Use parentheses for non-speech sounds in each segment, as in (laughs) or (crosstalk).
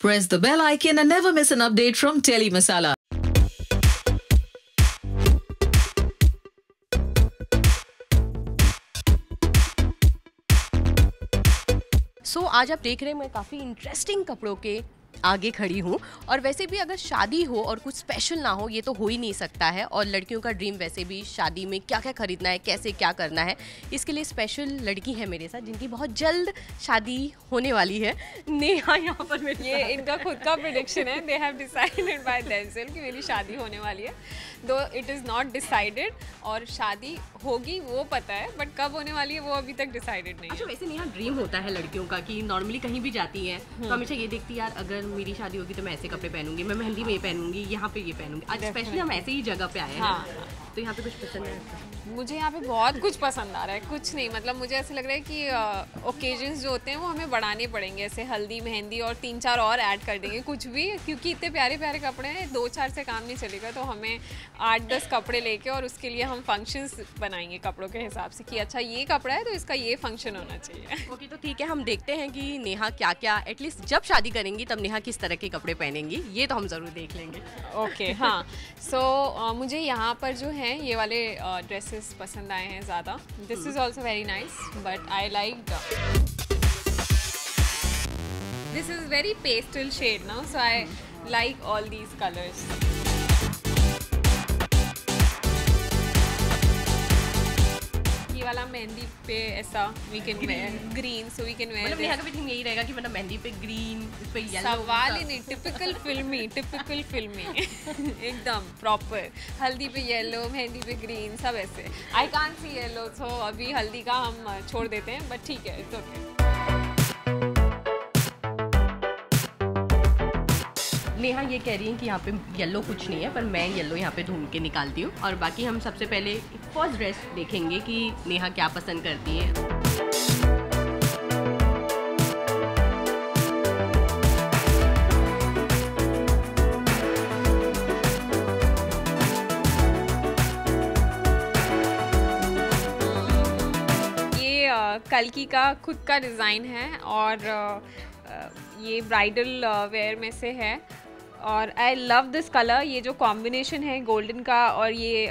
Press the bell icon and never miss an update from Telly Masala. So so, आज आप देख रहे हैं मैं काफ़ी इंटरेस्टिंग कपड़ों के आगे खड़ी हूँ। और वैसे भी अगर शादी हो और कुछ स्पेशल ना हो ये तो हो ही नहीं सकता है। और लड़कियों का ड्रीम वैसे भी शादी में क्या क्या खरीदना है कैसे क्या करना है इसके लिए स्पेशल लड़की है मेरे साथ जिनकी बहुत जल्द शादी होने वाली है। नेहा यहाँ पर मेरे ये इनका खुद का प्रिडिक्शन है। They have decided by themselves कि मेरी शादी होने वाली है। दो इट इज़ नॉट डिसाइडेड और शादी होगी वो पता है बट कब होने वाली है वो अभी तक डिसाइडेड नहीं अच्छा वैसे नेहा ड्रीम होता है लड़कियों का कि नॉर्मली कहीं भी जाती है तो हमेशा ये देखती यार अगर मेरी शादी होगी तो मैं ऐसे कपड़े पहनूँगी मैं मेहंदी में ये पहनूँगी यहाँ पे ये पहनूँगी। आज स्पेशली हम ऐसे ही जगह पे आए हैं। हाँ। तो यहाँ पे कुछ पसंद है मुझे यहाँ पे बहुत कुछ पसंद आ रहा है कुछ नहीं। मतलब मुझे ऐसे लग रहा है कि ओकेजन्स जो होते हैं वो हमें बढ़ाने पड़ेंगे। ऐसे हल्दी मेहंदी और तीन चार और ऐड कर देंगे कुछ भी क्योंकि इतने प्यारे प्यारे कपड़े हैं दो चार से काम नहीं चलेगा। तो हमें आठ दस कपड़े लेके और उसके लिए हम फ़ंक्शंस बनाएँगे कपड़ों के हिसाब से कि अच्छा ये कपड़ा है तो इसका ये फ़ंक्शन होना चाहिए। ओके तो ठीक है हम देखते हैं कि नेहा क्या क्या एटलीस्ट जब शादी करेंगी तब नेहा किस तरह के कपड़े पहनेंगी ये तो हम ज़रूर देख लेंगे। ओके हाँ। सो मुझे यहाँ पर जो है ये वाले ड्रेसेस पसंद आए हैं ज़्यादा। This is also very nice but I like this is very pastel shade now so I like all these colours वाला मेहंदी पे ऐसा we can wear green so we can wear मतलब यहाँ नेहा का भी थीम यही रहेगा कि मतलब मेहंदी पे ग्रीन इस पे येलो सवाल ही नहीं टिपिकल फिल्मी टिपिकल फिल्मी एकदम प्रॉपर हल्दी पे येलो मेहंदी पे ग्रीन सब ऐसे. I can't see yellow so अभी हल्दी का हम छोड़ देते हैं बट ठीक है इट्स ओके नेहा ये कह रही है कि यहाँ पे येलो कुछ नहीं है पर मैं येलो यहाँ पे ढूंढ के निकालती हूँ। और बाकी हम सबसे पहले फ़र्स्ट ड्रेस देखेंगे कि नेहा क्या पसंद करती है। अ, का खुद का डिज़ाइन है और ये ब्राइडल वेयर में से है। और आई लव दिस कलर ये जो कॉम्बिनेशन है गोल्डन का और ये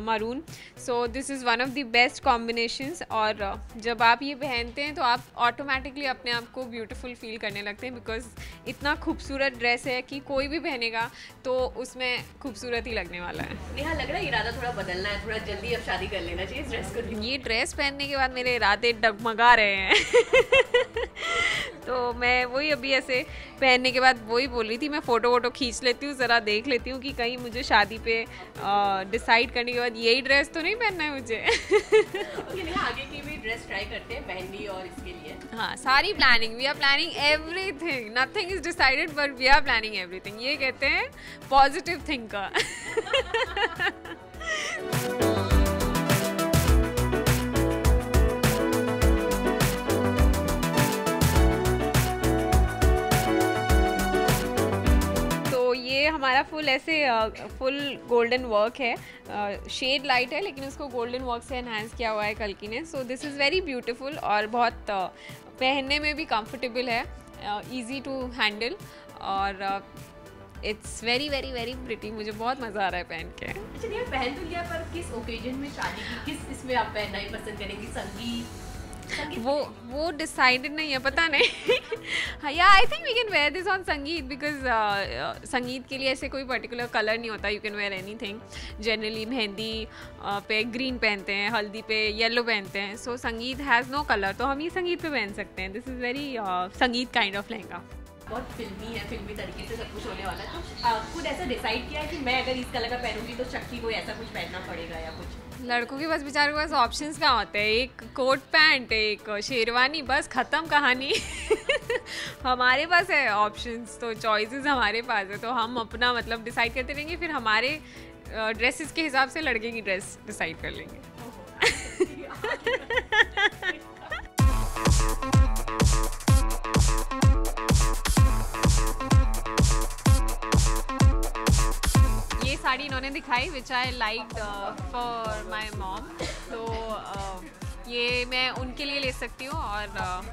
maroon so this is one of the best combinations और जब आप ये पहनते हैं तो आप ऑटोमेटिकली अपने आप को ब्यूटीफुल फील करने लगते हैं बिकॉज़ इतना खूबसूरत ड्रेस है कि कोई भी पहनेगा तो उसमें खूबसूरत ही लगने वाला है। नेहा लग रहा है इरादा थोड़ा बदलना है थोड़ा जल्दी अब शादी कर लेना चाहिए इस ड्रेस को। ये ड्रेस पहनने के बाद मेरे इरादे डगमगा रहे हैं। (laughs) तो मैं वही अभी ऐसे पहनने के बाद वही बोल रही थी मैं फ़ोटो वोटो खींच लेती हूँ ज़रा देख लेती हूँ कि कहीं मुझे शादी पे डिसाइड करने के बाद यही ड्रेस तो नहीं पहनना है मुझे। ओके नेहा आगे की भी ड्रेस ट्राई करते हैं मेहंदी और इसके लिए। हाँ सारी planning we are planning everything nothing is decided but we are planning everything ये कहते हैं पॉजिटिव थिंकर (laughs) हमारा फुल ऐसे फुल गोल्डन वर्क है। शेड लाइट है, लेकिन उसको गोल्डन वर्क से एनहांस किया हुआ है कल्की ने। So this is very beautiful और बहुत पहनने में भी कंफर्टेबल है ईजी टू हैंडल और it's very very very pretty मुझे बहुत मज़ा आ रहा है पहन के। अच्छा पहन तो लिया, पर किस ओकेजन में शादी की? किस इसमें आप पहनना ही पसंद करेंगी? संगीत? वो वो डिसाइडेड नहीं है पता नहीं। या I think we can wear this on sangeet because sangeet के लिए ऐसे कोई पर्टिकुलर कलर नहीं होता। You can wear anything generally mehndi uh, पे ग्रीन पहनते हैं हल्दी पे येलो पहनते हैं। सो संगीत हैज़ नो कलर तो हम ये संगीत पे पहन सकते हैं। This is very sangeet kind of lehenga. बहुत फिल्मी है फिल्मी तरीके से सब कुछ होने वाला है। तो खुद ऐसा डिसाइड किया है कि मैं अगर इस कलर का पहनूँगी तो शक्ति को ऐसा कुछ पहनना पड़ेगा या कुछ। लड़कों के पास, बेचारों के पास ऑप्शन क्या होते हैं? एक कोट पैंट एक शेरवानी, बस ख़त्म कहानी। (laughs) हमारे पास है ऑप्शंस तो चॉइसेस हमारे पास है। तो हम अपना मतलब डिसाइड करते रहेंगे, फिर हमारे ड्रेसेस के हिसाब से लड़के की ड्रेस डिसाइड कर लेंगे। साड़ी इन्होंने दिखाई which I like for my mom तो uh, ये मैं उनके लिए ले सकती हूँ और uh,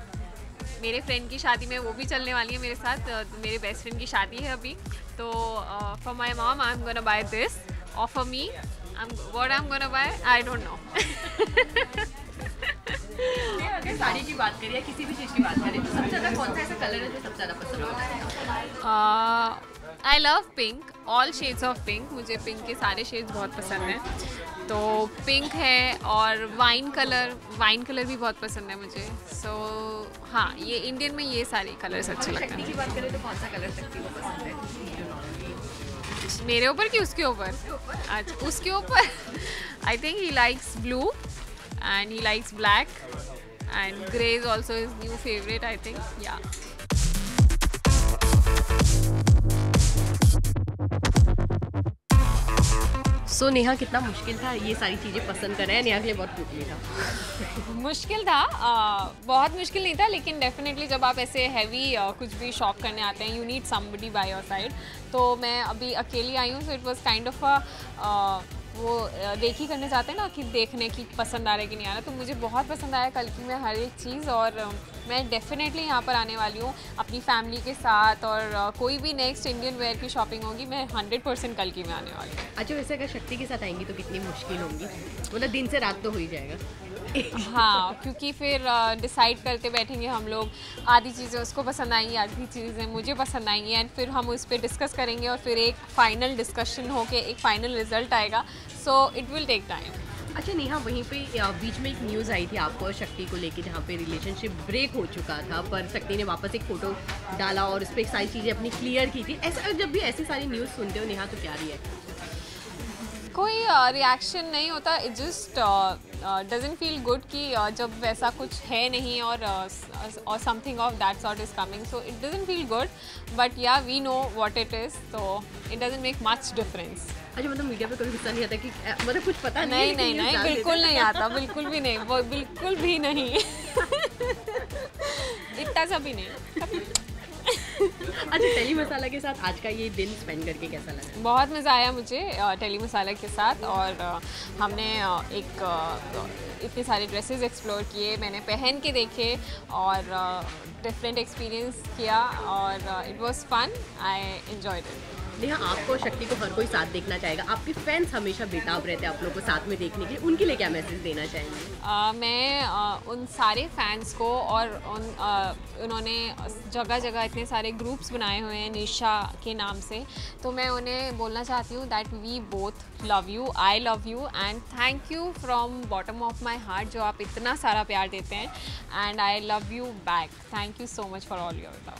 मेरे फ्रेंड की शादी में वो भी चलने वाली है मेरे साथ uh, मेरे बेस्ट फ्रेंड की शादी है अभी। तो for my mom I am gonna buy this और for me I am gonna buy I don't know अगर साड़ी की बात करें या किसी भी चीज़ की बात करें तो सबसे ज़्यादा कौन सा ऐसा कलर है जो सबसे ज़्यादा पसंद आता है? I love pink all shades of pink मुझे पिंक के सारे शेड्स बहुत पसंद हैं। तो पिंक है और वाइन कलर वाइन कलर भी बहुत पसंद है मुझे। सो so, हाँ ये इंडियन में ये सारे कलर्स अच्छे लगते की हैं बात करें तो कौन सा कलर शक्ति को पसंद है? मेरे ऊपर कि उसके ऊपर? अच्छा उसके ऊपर? I think he likes blue and he likes black and grey is also is new favourite I think yeah so so, Neha कितना मुश्किल था ये सारी चीज़ें पसंद करना है नेहा के लिए बहुत मुश्किल था? (laughs) मुश्किल था आ, बहुत मुश्किल नहीं था लेकिन डेफिनेटली जब आप ऐसे हैवी कुछ भी शॉप करने आते हैं you need somebody by your side तो मैं अभी अकेली आई हूँ so it was kind of वो देख ही करने जाते हैं ना कि देखने की पसंद आ रहा है कि नहीं आ रहा तो मुझे बहुत पसंद आया कल की मैं हर एक चीज़ और मैं डेफिनेटली यहाँ पर आने वाली हूँ अपनी फैमिली के साथ और कोई भी नेक्स्ट इंडियन वेयर की शॉपिंग होगी, मैं हंड्रेड परसेंट कल की में आने वाली हूँ। अच्छा वैसे अगर शक्ति के साथ आएँगी तो कितनी मुश्किल होंगी? मतलब दिन से रात तो हो ही जाएगा। हाँ क्योंकि फिर डिसाइड करते बैठेंगे हम लोग। आधी चीज़ें उसको पसंद आएँगी, आधी चीज़ें मुझे पसंद आएँगी। एंड फिर हम उस पर डिस्कस करेंगे और फिर एक फाइनल डिस्कशन होके एक फाइनल रिज़ल्ट आएगा। So it will take time अच्छा नेहा, वहीं पे बीच में एक न्यूज़ आई थी आपको और शक्ति को लेके, जहाँ पे रिलेशनशिप ब्रेक हो चुका था, पर शक्ति ने वापस एक फ़ोटो डाला और उस पर सारी चीज़ें अपनी क्लियर की थी। ऐसा, जब भी ऐसी सारी न्यूज़ सुनते हो, नेहा तो क्या रिएक्ट कोई रिएक्शन uh, नहीं होता। It just doesn't feel good कि uh, जब वैसा कुछ है नहीं और और something of that sort is coming so it doesn't feel good but yeah we know what it is तो it doesn't make much difference अच्छा मतलब मीडिया पे कभी गुस्सा नहीं आता कि मतलब कुछ पता नहीं नहीं नहीं नहीं बिल्कुल नहीं आता बिल्कुल भी नहीं वो बिल्कुल भी नहीं। (laughs) इतना सा भी नहीं (laughs) अच्छा टेली मसाला के साथ आज का ये दिन स्पेंड करके कैसा लगा? बहुत मज़ा आया मुझे टेली मसाला के साथ और हमने एक इतने सारे ड्रेसेस एक्सप्लोर किए, मैंने पहन के देखे और डिफरेंट एक्सपीरियंस किया और it was fun I enjoyed it Neha आपको शक्ति को हर कोई साथ देखना चाहेगा। आपके फैंस हमेशा बेताब रहते हैं आप लोगों को साथ में देखने के लिए। उनके लिए क्या मैसेज देना चाहेंगे? मैं अ, उन सारे फैंस को और उन उन्होंने जगह जगह इतने सारे ग्रुप्स बनाए हुए हैं निशा के नाम से तो मैं उन्हें बोलना चाहती हूँ that we both love you I love you and thank you from bottom of my heart जो आप इतना सारा प्यार देते हैं। And I love you back thank you so much for all your love